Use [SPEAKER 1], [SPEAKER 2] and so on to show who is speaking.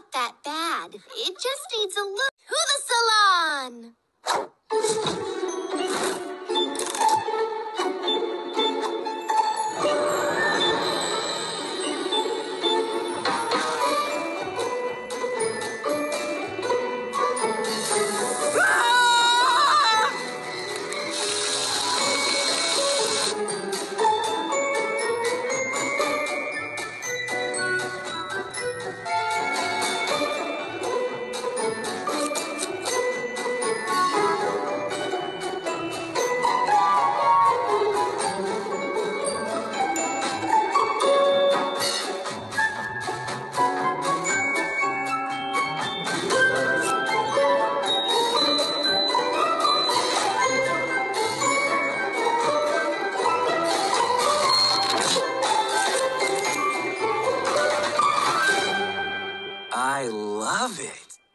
[SPEAKER 1] not that bad. It just needs a look
[SPEAKER 2] love it.